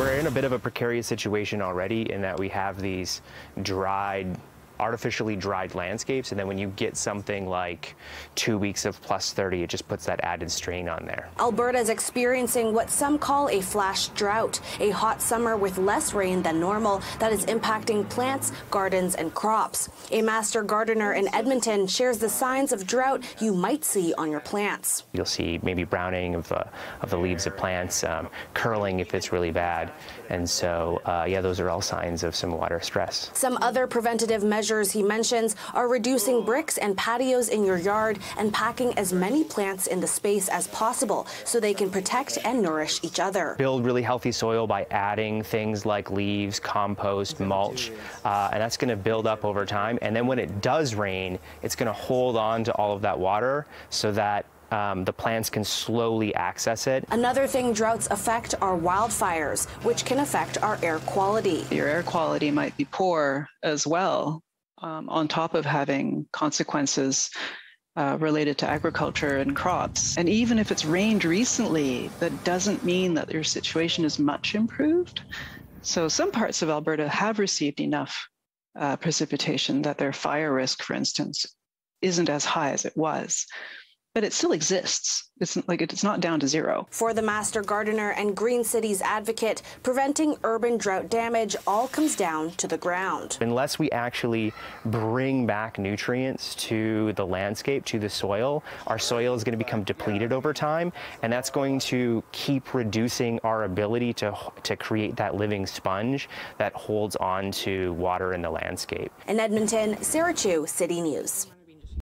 We're in a bit of a precarious situation already in that we have these dried artificially dried landscapes. And then when you get something like two weeks of plus 30, it just puts that added strain on there. Alberta is experiencing what some call a flash drought, a hot summer with less rain than normal that is impacting plants, gardens, and crops. A master gardener in Edmonton shares the signs of drought you might see on your plants. You'll see maybe browning of, uh, of the leaves of plants, um, curling if it's really bad. And so, uh, yeah, those are all signs of some water stress. Some other preventative measures measures he mentions are reducing bricks and patios in your yard and packing as many plants in the space as possible so they can protect and nourish each other. Build really healthy soil by adding things like leaves, compost, mulch, uh, and that's going to build up over time. And then when it does rain, it's going to hold on to all of that water so that um, the plants can slowly access it. Another thing droughts affect are wildfires, which can affect our air quality. Your air quality might be poor as well um, on top of having consequences uh, related to agriculture and crops. And even if it's rained recently, that doesn't mean that your situation is much improved. So some parts of Alberta have received enough uh, precipitation that their fire risk, for instance, isn't as high as it was but it still exists. It's like it's not down to zero. For the master gardener and Green Cities advocate, preventing urban drought damage all comes down to the ground. Unless we actually bring back nutrients to the landscape, to the soil, our soil is going to become depleted over time, and that's going to keep reducing our ability to, to create that living sponge that holds on to water in the landscape. In Edmonton, Sarah Chew, City News.